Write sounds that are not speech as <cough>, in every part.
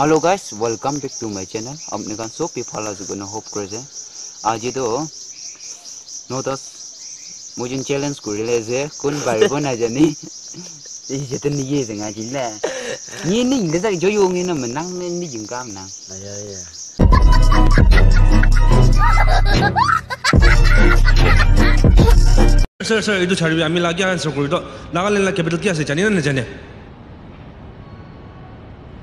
Hello guys welcome back to my channel अपने का सो पिफाला Jugan hope करे जे आज तो नो दस मुझे चैलेंज करिले जे कुन बारबो ना जानी ई जेते नि ये जंगा जिले नि नि इंगे जा जो यो नि ना menang ni ni jingka menang Iya iya. Sir sir এইটো ছাড়িবি আমি লাগে আনসার করি তো নাগালেণ্ড কেপিটেল কি আছে জানি না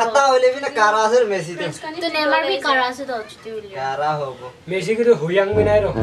খাতা হইলে বি কারা আছে মেসি তো নেমার বি কারা আছে তো হইলে কারা হব? মেসি হুইয়াং নাই রো। <laughs>